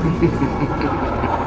フフフフ。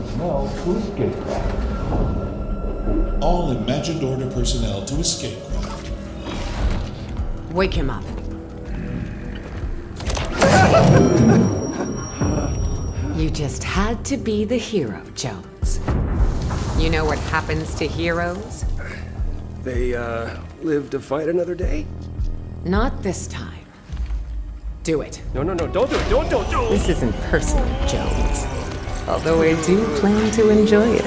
Personnel to escape craft. All imagined order personnel to escape craft. Wake him up. You just had to be the hero, Jones. You know what happens to heroes? They, uh, live to fight another day? Not this time. Do it. No, no, no, don't do it, don't, don't, don't! This isn't personal, Jones. Although I do plan to enjoy it.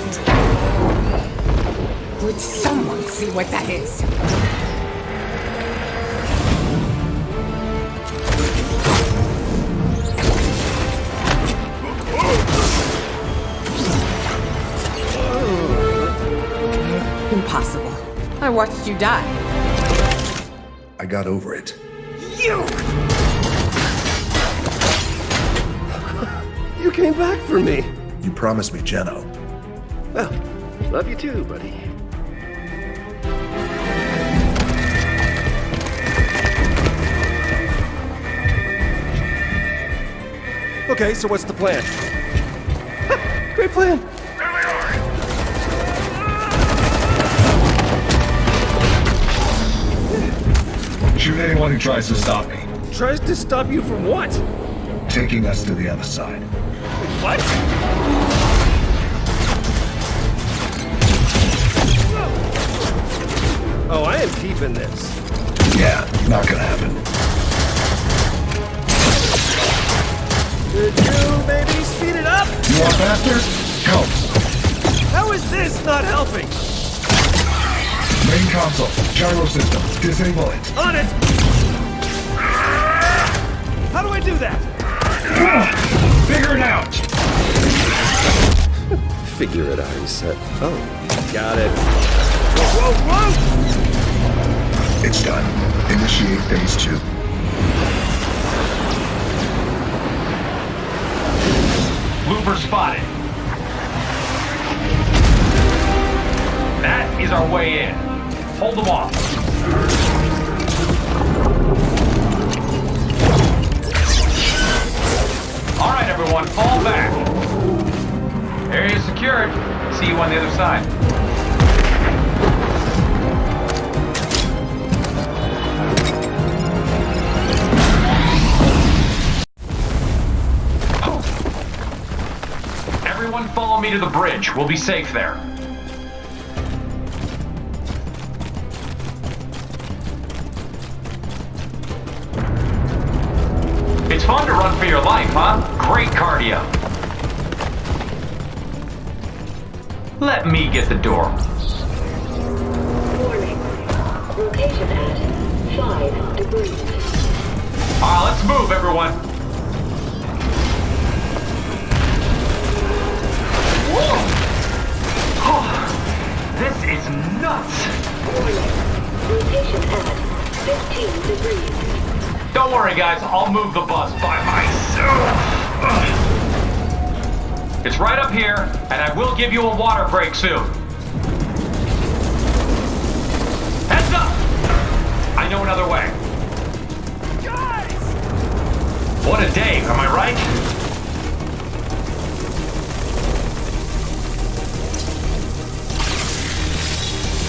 Would someone see what that is? Impossible. I watched you die. I got over it. You! Came back for me! You promised me Jeno. Well, love you too, buddy. Okay, so what's the plan? Ha, Great plan! There we are! Shoot anyone who tries to stop me. Tries to stop you from what? Taking us to the other side. What? Oh, I am keeping this. Yeah, not gonna happen. Could you maybe speed it up? You want faster? Go. How is this not helping? Main console. Gyro system. Disable it. On it! Figure it out, he said. Oh, got it. Whoa, whoa, whoa! It's done. Initiate phase two. Looper spotted. That is our way in. Hold them off. All right, everyone, fall back. Area secured. See you on the other side. Everyone follow me to the bridge. We'll be safe there. It's fun to run for your life, huh? Great cardio. Let me get the door. Warning. Rotation at 5 degrees. Alright, let's move, everyone. Oh, this is nuts. Warning. Rotation at 15 degrees. Don't worry, guys. I'll move the bus by myself. Right up here, and I will give you a water break soon. Heads up! I know another way. Guys! What a day, am I right?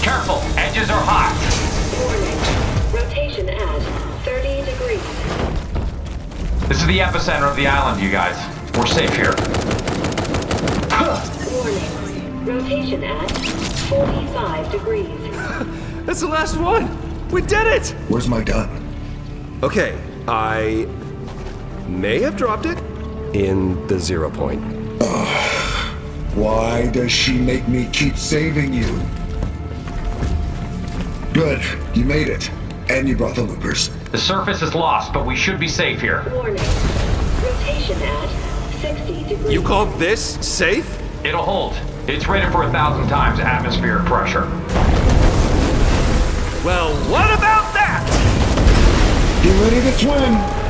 Careful, edges are hot. Warning. Rotation at 30 degrees. This is the epicenter of the island, you guys. We're safe here. Warning. Rotation at 45 degrees. That's the last one! We did it! Where's my gun? Okay, I may have dropped it in the zero point. Why does she make me keep saving you? Good, you made it. And you brought the loopers. The surface is lost, but we should be safe here. Warning. Rotation at 60 degrees. You call this safe? It'll hold. It's rated for a thousand times atmospheric pressure. Well, what about that? Get ready to swim.